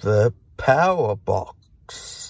the power box.